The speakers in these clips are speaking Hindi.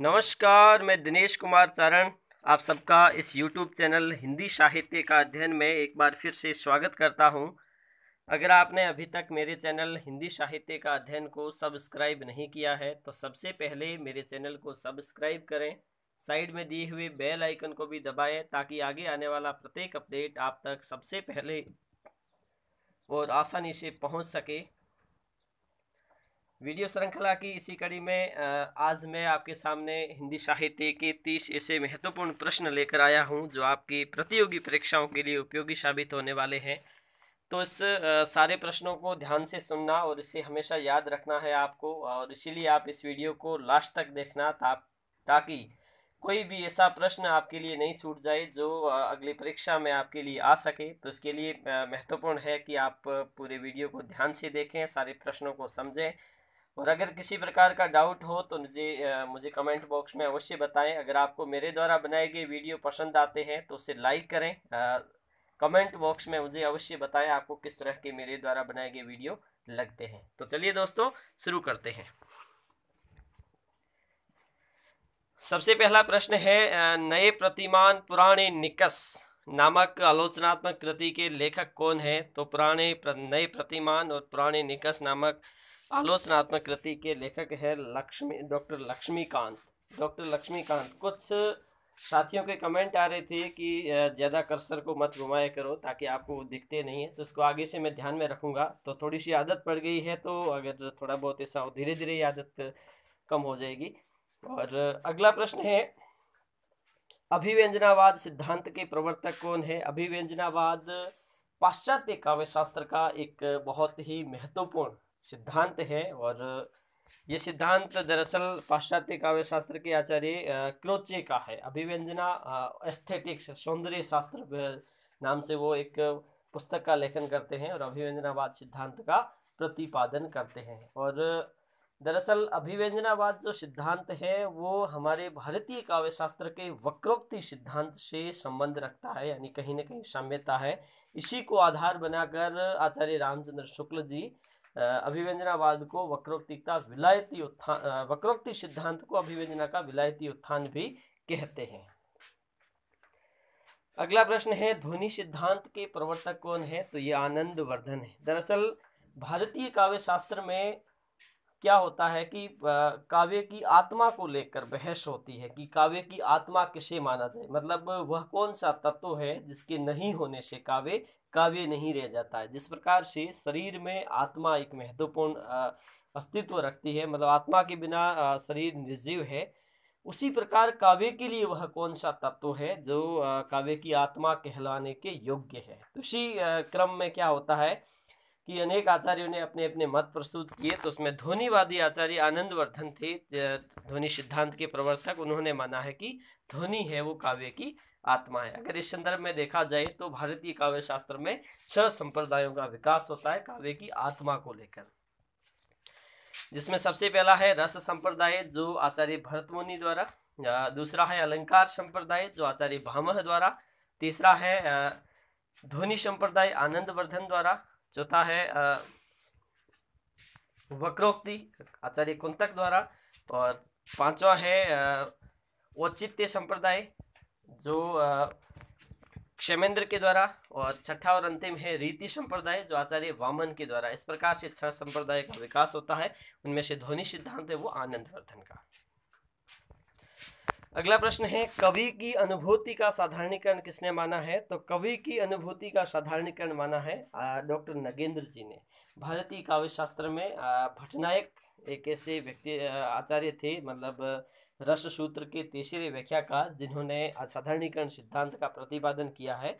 नमस्कार, मैं दिनेश कुमार चारण, आप सबका इस YouTube चैनल हिंदी साहित्य का अध्ययन में एक बार फिर से स्वागत करता हूँ। अगर आपने अभी तक मेरे चैनल हिंदी साहित्य का अध्ययन को सब्सक्राइब नहीं किया है तो सबसे पहले मेरे चैनल को सब्सक्राइब करें, साइड में दिए हुए बेल आइकन को भी दबाएँ, ताकि आगे आने वाला प्रत्येक अपडेट आप तक सबसे पहले और आसानी से पहुँच सके वीडियो श्रृंखला की इसी कड़ी में आज मैं आपके सामने हिंदी साहित्य के तीस ऐसे महत्वपूर्ण प्रश्न लेकर आया हूँ जो आपकी प्रतियोगी परीक्षाओं के लिए उपयोगी साबित होने वाले हैं। तो इस सारे प्रश्नों को ध्यान से सुनना और इसे हमेशा याद रखना है आपको और इसीलिए आप इस वीडियो को लास्ट तक देखना ता, ताकि कोई भी ऐसा प्रश्न आपके लिए नहीं छूट जाए जो अगली परीक्षा में आपके लिए आ सके। तो इसके लिए महत्वपूर्ण है कि आप पूरे वीडियो को ध्यान से देखें सारे प्रश्नों को समझें और अगर किसी प्रकार का डाउट हो तो मुझे मुझे कमेंट बॉक्स में अवश्य बताएँ। अगर आपको मेरे द्वारा बनाए गए वीडियो पसंद आते हैं तो उसे लाइक करें। आ, कमेंट बॉक्स में मुझे अवश्य बताएँ आपको किस तरह के मेरे द्वारा बनाए गए वीडियो लगते हैं। तो चलिए दोस्तों शुरू करते हैं। सबसे पहला प्रश्न है नए प्रतिमान पुराने निकस नामक आलोचनात्मक कृति के लेखक कौन है? तो पुराने नए प्रतिमान और पुराने निकस नामक आलोचनात्मक कृति के लेखक है लक्ष्मी, डॉक्टर लक्ष्मीकांत। डॉक्टर लक्ष्मीकांत, कुछ साथियों के कमेंट आ रहे थे कि ज़्यादा कर्सर को मत घुमाया करो ताकि आपको वो दिखते नहीं है। तो उसको आगे से मैं ध्यान में रखूँगा। तो थोड़ी सी आदत पड़ गई है तो अगर थोड़ा बहुत ऐसा हो धीरे धीरे आदत कम हो जाएगी। और अगला प्रश्न है, अभिव्यंजनावाद सिद्धांत के प्रवर्तक कौन है? अभिव्यंजनावाद पाश्चात्य काव्य शास्त्र का एक बहुत ही महत्वपूर्ण सिद्धांत है और ये सिद्धांत दरअसल पाश्चात्य काव्य शास्त्र के आचार्य क्रोचे का है। अभिव्यंजना एस्थेटिक्स सौंदर्य शास्त्र नाम से वो एक पुस्तक का लेखन करते हैं और अभिव्यंजनावाद सिद्धांत का प्रतिपादन करते हैं। और दरअसल अभिव्यंजनावाद जो सिद्धांत है, वो हमारे भारतीय काव्य शास्त्र के वक्रोक्ति सिद्धांत से संबंध रखता है, यानी कहीं ना कहीं साम्यता है। इसी को आधार बनाकर आचार्य रामचंद्र शुक्ल जी अभिव्यंजनावाद को वक्रोक्तिकता विलायती उत्थान वक्रोक्ति सिद्धांत को अभिव्यंजना का विलायती उत्थान भी कहते हैं। अगला प्रश्न है, ध्वनि सिद्धांत के प्रवर्तक कौन है? तो ये आनंद वर्धन है। दरअसल, भारतीय काव्य शास्त्र में क्या होता है कि काव्य की आत्मा को लेकर बहस होती है कि काव्य की आत्मा किसे माना जाए? मतलब वह कौन सा तत्व है जिसके नहीं होने से काव्य काव्य नहीं रह जाता है? जिस प्रकार से शरीर में आत्मा एक महत्वपूर्ण अस्तित्व रखती है मतलब आत्मा के बिना शरीर निर्जीव है, उसी प्रकार काव्य के लिए वह कौन सा तत्व है जो काव्य की आत्मा कहलाने के योग्य है? तो उसी क्रम में क्या होता है कि अनेक आचार्यों ने अपने अपने मत प्रस्तुत किए तो उसमें ध्वनिवादी आचार्य आनंद वर्धन थे ध्वनि सिद्धांत के प्रवर्तक। उन्होंने माना है कि ध्वनि है वो काव्य की आत्मा है। अगर इस संदर्भ में देखा जाए तो भारतीय काव्य शास्त्र में छह संप्रदायों का विकास होता है, काव्य की आत्मा को लेकर। जिसमें सबसे पहला है रस संप्रदाय, जो आचार्य भरत मुनि द्वारा दूसरा है अलंकार संप्रदाय, जो आचार्य भामह द्वारा, तीसरा है ध्वनि संप्रदाय आनंद वर्धन द्वारा चौथा है वक्रोक्ति, आचार्य कुंतक द्वारा, और पांचवा है औचित्य संप्रदाय, जो क्षेमेंद्र के द्वारा, और छठा और अंतिम है, रीति संप्रदाय, जो आचार्य वामन के द्वारा। इस प्रकार से छह संप्रदाय का विकास होता है। उनमें से ध्वनि सिद्धांत है, वो आनंद वर्धन का। अगला प्रश्न है, कवि की अनुभूति का साधारणीकरण किसने माना है? तो कवि की अनुभूति का साधारणीकरण माना है डॉक्टर नगेंद्र जी ने। भारतीय काव्य शास्त्र में भटनायक एक ऐसे व्यक्ति आचार्य थे मतलब रस सूत्र के तीसरे व्याख्याकार, जिन्होंने साधारणीकरण सिद्धांत का प्रतिपादन किया है।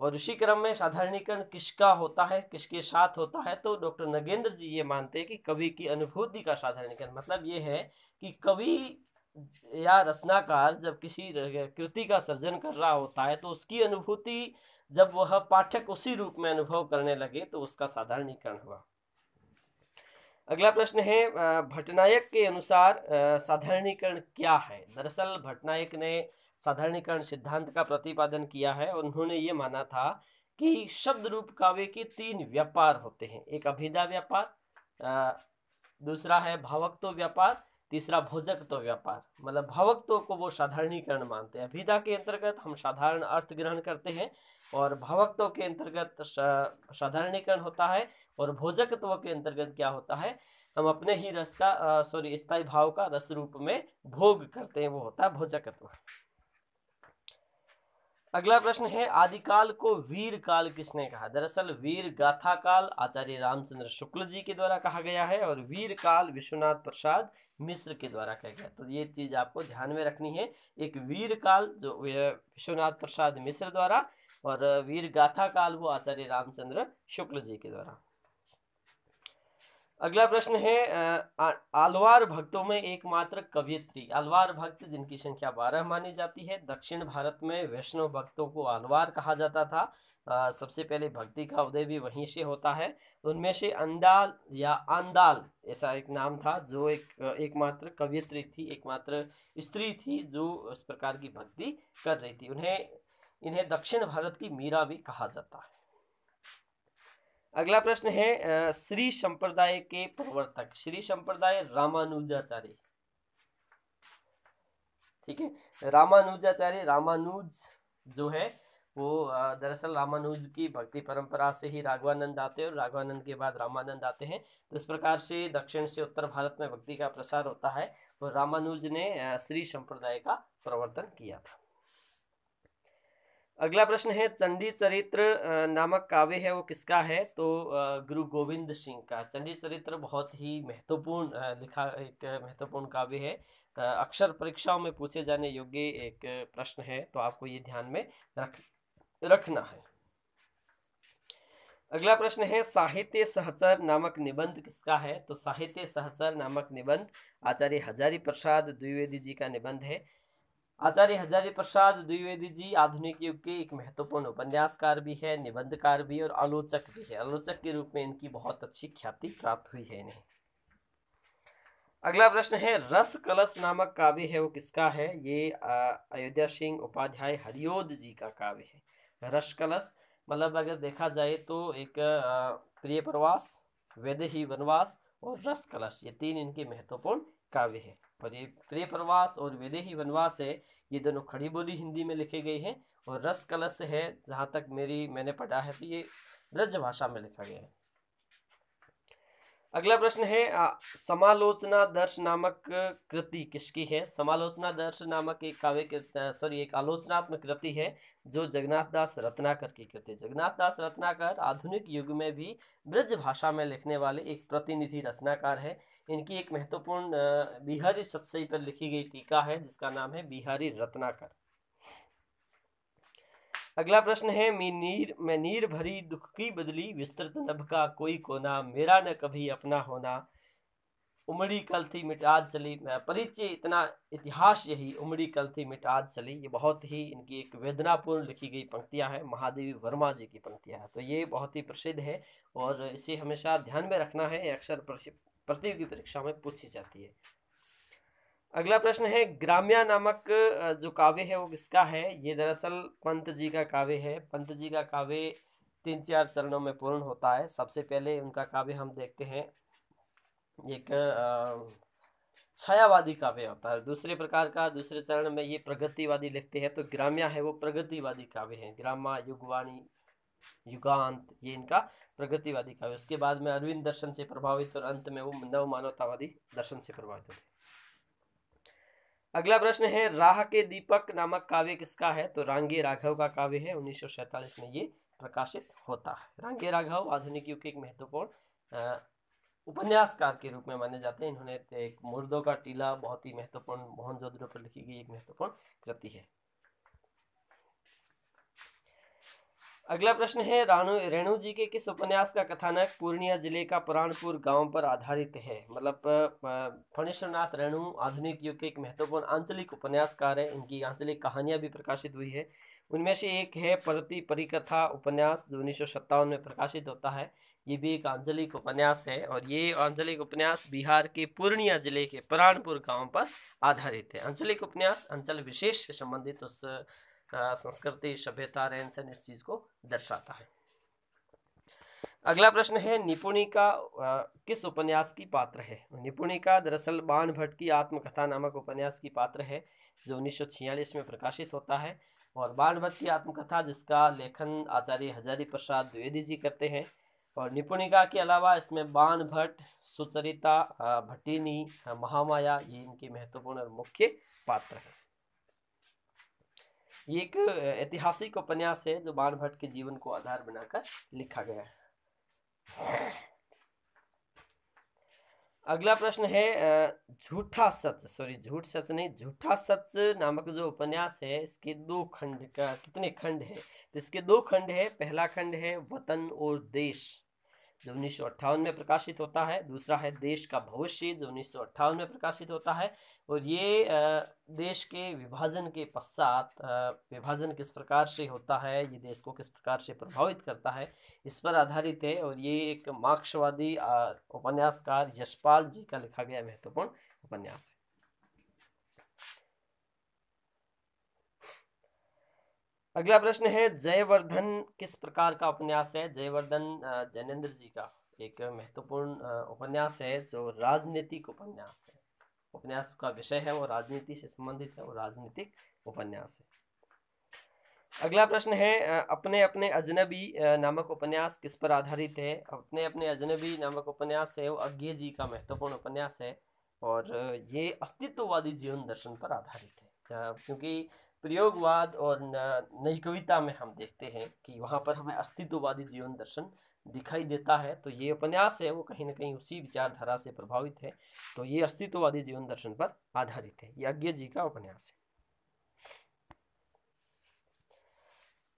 और उसी क्रम में साधारणीकरण किसका होता है, किसके साथ होता है तो डॉक्टर नगेंद्र जी ये मानते हैं कि कवि की अनुभूति का साधारणीकरण। मतलब ये है कि कवि या रचनाकार जब किसी कृति का सर्जन कर रहा होता है तो उसकी अनुभूति जब वह पाठक उसी रूप में अनुभव करने लगे तो उसका साधारणीकरण हुआ। अगला प्रश्न है भटनायक के अनुसार साधारणीकरण क्या है? दरअसल भटनायक ने साधारणीकरण सिद्धांत का प्रतिपादन किया है, और उन्होंने ये माना था कि शब्द रूप काव्य के तीन व्यापार होते हैं। एक अभिधा व्यापार दूसरा है भावक्तो व्यापार तीसरा भोजकत्व व्यापार। मतलब भावकत्व को वो साधारणीकरण मानते हैं। अभिधा के अंतर्गत हम साधारण अर्थ ग्रहण करते हैं और भावकत्व के अंतर्गत साधारणीकरण होता है और भोजकत्व के अंतर्गत क्या होता है? हम अपने ही रस का सॉरी स्थायी भाव का रस रूप में भोग करते हैं, वो होता है भोजकत्व। अगला प्रश्न है, आदिकाल को वीर काल किसने कहा? दरअसल वीर गाथा काल आचार्य रामचंद्र शुक्ल जी के द्वारा कहा गया है और वीर काल विश्वनाथ प्रसाद मिश्र के द्वारा कहा गया तो ये चीज़ आपको ध्यान में रखनी है, एक वीर काल जो विश्वनाथ प्रसाद मिश्र द्वारा और वीर गाथा काल वो आचार्य रामचंद्र शुक्ल जी के द्वारा। अगला प्रश्न है आलवार भक्तों में एकमात्र कवियत्री। आलवार भक्त जिनकी संख्या बारह मानी जाती है दक्षिण भारत में वैष्णव भक्तों को आलवार कहा जाता था। आ, सबसे पहले भक्ति का उदय भी वहीं से होता है। उनमें से अंडाल या आंदाल ऐसा एक नाम था जो एक एकमात्र कवियत्री थी एकमात्र स्त्री थी जो उस प्रकार की भक्ति कर रही थी। उन्हें इन्हें दक्षिण भारत की मीरा भी कहा जाता है। अगला प्रश्न है श्री संप्रदाय के प्रवर्तक, श्री संप्रदाय रामानुजाचार्य। ठीक है, रामानुजाचार्य, रामानुज जो है, वो दरअसल रामानुज की भक्ति परंपरा से ही राघवानंद आते हैं और राघवानंद के बाद रामानंद आते हैं। तो इस प्रकार से दक्षिण से उत्तर भारत में भक्ति का प्रसार होता है और रामानुज ने श्री संप्रदाय का प्रवर्तन किया था। अगला प्रश्न है, चंडी चरित्र नामक काव्य है, वो किसका है? तो गुरु गोविंद सिंह का। चंडी चरित्र बहुत ही महत्वपूर्ण लिखा, एक महत्वपूर्ण काव्य है। अक्षर परीक्षाओं में पूछे जाने योग्य एक प्रश्न है तो आपको ये ध्यान में रख, रखना है। अगला प्रश्न है, साहित्य सहचर नामक निबंध किसका है? तो साहित्य सहचर नामक निबंध आचार्य हजारी प्रसाद द्विवेदी जी का निबंध है। आचार्य हजारी प्रसाद द्विवेदी जी आधुनिक युग के एक महत्वपूर्ण उपन्यासकार भी है, निबंधकार भी और आलोचक भी है। आलोचक के रूप में इनकी बहुत अच्छी ख्याति प्राप्त हुई है इन्हें। अगला प्रश्न है, रस कलश नामक काव्य है, वो किसका है? ये अयोध्या सिंह उपाध्याय हरियोद जी का काव्य है। रस कलश मतलब अगर देखा जाए तो एक प्रिय प्रवास वेद ही वनवास और रस कलश, ये तीन इनके महत्वपूर्ण काव्य है। और ये प्रिय प्रवास और विदेही वनवास है, ये दोनों खड़ी बोली हिंदी में लिखे गए हैं और रस कलश है, जहाँ तक मेरी, मैंने पढ़ा है तो ये ब्रज भाषा में लिखा गया है। अगला प्रश्न है समालोचना दर्श नामक कृति किसकी है? समालोचना दर्श नामक एक काव्य सॉरी एक आलोचनात्मक कृति है, जो जगन्नाथ दास रत्नाकर की कृति जगन्नाथ दास रत्नाकर आधुनिक युग में भी ब्रज भाषा में लिखने वाले एक प्रतिनिधि रचनाकार है। इनकी एक महत्वपूर्ण बिहारी सत्सई पर लिखी गई टीका है, जिसका नाम है बिहारी रत्नाकर। अगला प्रश्न है, मी नीर, मैं नीर भरी दुख की बदली विस्तृत नभ का कोई कोना, मेरा न कभी अपना होना। उमड़ी कल थी मिटाज चली, मैं परिचय इतना इतिहास यही, उमड़ी कल थी मिटाद चली। ये बहुत ही इनकी एक वेदनापूर्ण लिखी गई पंक्तियाँ हैं, महादेवी वर्मा जी की पंक्तियाँ हैं। तो ये बहुत ही प्रसिद्ध है और इसे हमेशा ध्यान में रखना है अक्सर प्रतियोगी परीक्षा में पूछी जाती है। अगला प्रश्न है, ग्राम्या नामक जो काव्य है वो किसका है? ये दरअसल पंत जी का काव्य है। पंत जी का काव्य तीन चार चरणों में पूर्ण होता है। सबसे पहले उनका काव्य हम देखते हैं। एक छायावादी काव्य होता है। दूसरे प्रकार का, दूसरे चरण में ये प्रगतिवादी लिखते हैं तो ग्राम्या है वो प्रगतिवादी काव्य है। ग्रामा युगवाणी, युगांत, ये इनका प्रगतिवादी काव्य उसके बाद में अरविंद दर्शन से प्रभावित और अंत में वो नव मानवतावादी दर्शन से प्रभावित होते अगला प्रश्न है, राह के दीपक नामक काव्य किसका है? तो रांगे राघव का काव्य है, उन्नीस सौ सैंतालीस में ये प्रकाशित होता है। रांगे राघव आधुनिक युग के एक महत्वपूर्ण उपन्यासकार के रूप में माने जाते हैं। इन्होंने एक मुर्दों का टीला, बहुत ही महत्वपूर्ण, मोहनजोदड़ो पर लिखी गई एक महत्वपूर्ण कृति है। अगला प्रश्न है राणु रेणु जी के किस उपन्यास का कथानक पूर्णिया ज़िले का पुराणपुर गाँव पर आधारित है? मतलब फणेश्वरनाथ रेणु, आधुनिक युग के एक महत्वपूर्ण आंचलिक उपन्यासकार है। इनकी आंचलिक कहानियाँ भी प्रकाशित हुई है। उनमें से एक है, परति परिकथा उपन्यास, जो उन्नीस में प्रकाशित होता है। ये भी एक आंचलिक उपन्यास है और ये आंचलिक उपन्यास बिहार के पूर्णिया ज़िले के पुराणपुर गाँव पर आधारित है। आंचलिक उपन्यास, अंचल विशेष से संबंधित उस संस्कृति सभ्यता, रहन सहन इस चीज़ को दर्शाता है। अगला प्रश्न है, निपुणिका किस उपन्यास की पात्र है? निपुणिका दरअसल बाण भट्ट की आत्मकथा नामक उपन्यास की पात्र है, जो उन्नीस सौ छियालीस में प्रकाशित होता है। और बाण भट्ट की आत्मकथा, जिसका लेखन आचार्य हजारी प्रसाद द्विवेदी जी करते हैं। और निपुणिका के अलावा इसमें बाण भट्ट सुचरिता भट्टिनी महामाया, ये इनके महत्वपूर्ण और मुख्य पात्र हैं। ये एक ऐतिहासिक उपन्यास है जो बाण भट्ट के जीवन को आधार बनाकर लिखा गया है। अगला प्रश्न है झूठा सच सॉरी झूठ सच नहीं, झूठा सच नामक जो उपन्यास है, इसके दो खंड का, कितने खंड है? तो इसके दो खंड है, पहला खंड है, वतन और देश। जो उन्नीस में प्रकाशित होता है, दूसरा है देश का भविष्य जो उन्नीस सौ अट्ठावन में प्रकाशित होता है और ये देश के विभाजन के पश्चात विभाजन किस प्रकार से होता है, ये देश को किस प्रकार से प्रभावित करता है, इस पर आधारित है और ये एक मार्क्सवादी उपन्यासकार यशपाल जी का लिखा गया महत्वपूर्ण उपन्यास है। अगला प्रश्न है, जयवर्धन किस प्रकार का उपन्यास है? जयवर्धन जैनेन्द्र जी का एक महत्वपूर्ण उपन्यास है जो राजनीतिक उपन्यास है। उपन्यास का विषय है, वो राजनीति से संबंधित है, वो राजनीतिक उपन्यास है। अगला प्रश्न है अपने अपने अजनबी नामक उपन्यास किस पर आधारित है? अपने अपने अजनबी नामक उपन्यास है, वो अज्ञे जी का महत्वपूर्ण उपन्यास है और ये अस्तित्ववादी जीवन दर्शन पर आधारित है। क्योंकि प्रयोगवाद और नई कविता में हम देखते हैं कि वहाँ पर हमें अस्तित्ववादी जीवन दर्शन दिखाई देता है। तो ये उपन्यास है, वो कहीं ना कहीं उसी विचारधारा से प्रभावित है। तो ये अस्तित्ववादी जीवन दर्शन पर आधारित है। ये अज्ञ जी का उपन्यास है।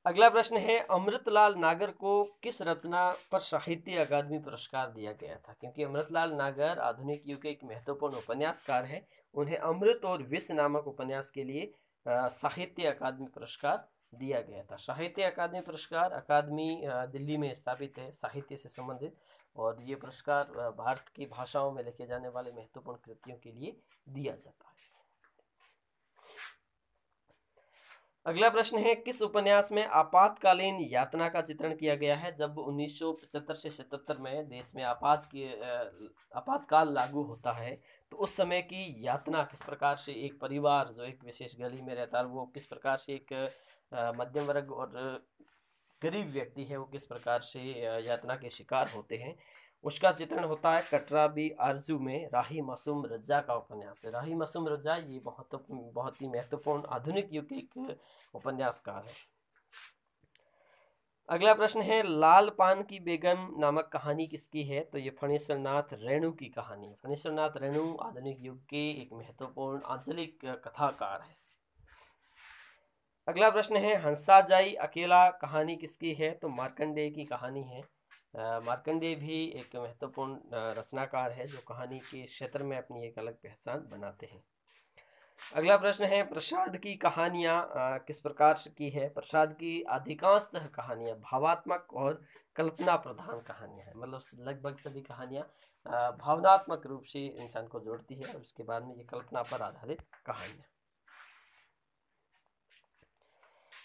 अगला प्रश्न है, अमृतलाल नागर को किस रचना पर साहित्य अकादमी पुरस्कार दिया गया था? क्योंकि अमृतलाल नागर आधुनिक युग के एक महत्वपूर्ण उपन्यासकार है। उन्हें अमृत और विश्व नामक उपन्यास के लिए साहित्य अकादमी पुरस्कार दिया गया था। साहित्य अकादमी पुरस्कार अकादमी दिल्ली में स्थापित है, साहित्य से संबंधित। और ये पुरस्कार भारत की भाषाओं में लिखे जाने वाले महत्वपूर्ण कृतियों के लिए दिया जाता है। अगला प्रश्न है, किस उपन्यास में आपातकालीन यातना का चित्रण किया गया है, जब 1975 से 77 में देश में आपात की आपातकाल लागू होता है तो उस समय की यातना किस प्रकार से एक परिवार, जो एक विशेष गली में रहता है, वो किस प्रकार से एक मध्यम वर्ग और गरीब व्यक्ति है, वो किस प्रकार से यातना के शिकार होते हैं? उसका चित्रण होता है कटरा बी आरज़ू में राही मासूम रज्जा का उपन्यास है। राही मासूम रज्जा, ये बहुत बहुत ही महत्वपूर्ण आधुनिक युग के एक उपन्यासकार है। अगला प्रश्न है, लाल पान की बेगम नामक कहानी किसकी है? तो ये फणेश्वर नाथ रेणु की कहानी है। फणेश्वर नाथ रेणु आधुनिक युग के एक महत्वपूर्ण आंचलिक कथाकार है। अगला प्रश्न है हंसा जाई अकेला कहानी किसकी है? तो मार्कंडेय की कहानी है। मार्कंडेय भी एक महत्वपूर्ण रचनाकार है जो कहानी के क्षेत्र में अपनी एक अलग पहचान बनाते हैं। अगला प्रश्न है, प्रसाद की कहानियाँ किस प्रकार की है? प्रसाद की अधिकांशतः कहानियाँ भावात्मक और कल्पना प्रधान कहानियाँ हैं। मतलब लगभग सभी कहानियाँ भावनात्मक रूप से इंसान को जोड़ती है और उसके बाद में ये कल्पना पर आधारित कहानियाँ।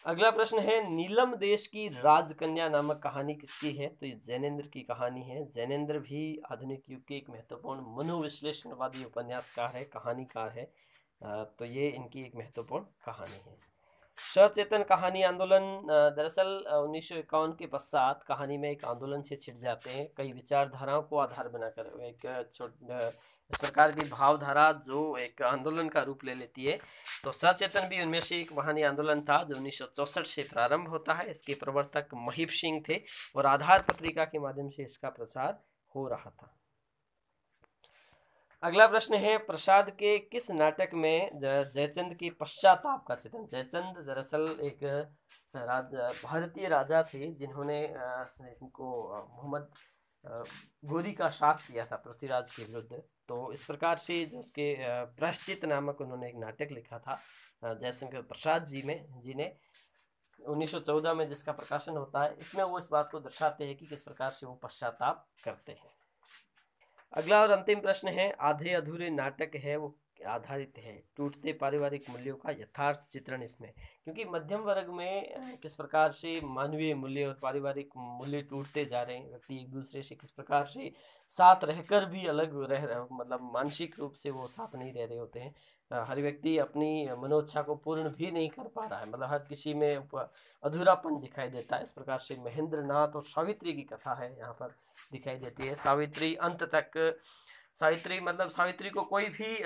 अगला प्रश्न है, नीलम देश की राजकन्या नामक कहानी किसकी है? तो ये जैनेन्द्र की कहानी है। जैनेन्द्र भी आधुनिक युग के एक महत्वपूर्ण मनोविश्लेषणवादी उपन्यासकार है, कहानीकार है। तो ये इनकी एक महत्वपूर्ण कहानी है। सचेतन कहानी आंदोलन दरअसल उन्नीस सौ इक्यावन के पश्चात कहानी में एक आंदोलन से छिट जाते हैं। कई विचारधाराओं को आधार बनाकर, एक इस प्रकार की भावधारा जो एक आंदोलन का रूप ले लेती है। तो सचेतन भी उनमें से एक महानी आंदोलन था जो उन्नीस से प्रारंभ होता है। इसके प्रवर्तक महिप सिंह थे और आधार पत्रिका के माध्यम से इसका प्रसार हो रहा था। अगला प्रश्न है, प्रसाद के किस नाटक में जयचंद के पश्चाताप का चित्रण? जयचंद दरअसल एक राज, भारतीय राजा थे जिन्होंने इनको मोहम्मद गोरी का साथ दिया था पृथ्वीराज के विरुद्ध। तो इस प्रकार से उसके प्रश्चित नामक उन्होंने एक नाटक लिखा था जयशंकर प्रसाद जी में जी ने 1914 में जिसका प्रकाशन होता है, इसमें वो इस बात को दर्शाते हैं कि किस प्रकार से वो पश्चाताप करते हैं। अगला और अंतिम प्रश्न है, आधे अधूरे नाटक है वो। आधारित है, टूटते पारिवारिक मूल्यों का यथार्थ चित्रण इसमें। क्योंकि मध्यम वर्ग में किस प्रकार से मानवीय मूल्य और पारिवारिक मूल्य टूटते जा रहे हैं, व्यक्ति एक दूसरे से किस प्रकार से साथ रहकर भी अलग रह रहे मतलब मानसिक रूप से वो साथ नहीं रह रहे होते हैं। हर व्यक्ति अपनी मनोच्छा को पूर्ण भी नहीं कर पा रहा है मतलब हर किसी में अधूरापन दिखाई देता है। इस प्रकार से महेंद्र नाथ और सावित्री की कथा है, यहाँ पर दिखाई देती है। सावित्री अंत तक सावित्री मतलब सावित्री को कोई भी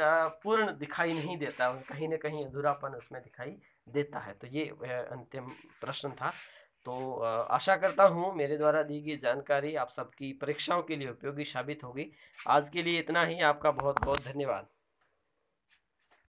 पूर्ण दिखाई नहीं देता, कहीं ना कहीं अधूरापन उसमें दिखाई देता है। तो ये अंतिम प्रश्न था। तो आशा करता हूँ मेरे द्वारा दी गई जानकारी आप सबकी परीक्षाओं के लिए उपयोगी साबित होगी। आज के लिए इतना ही। आपका बहुत बहुत धन्यवाद।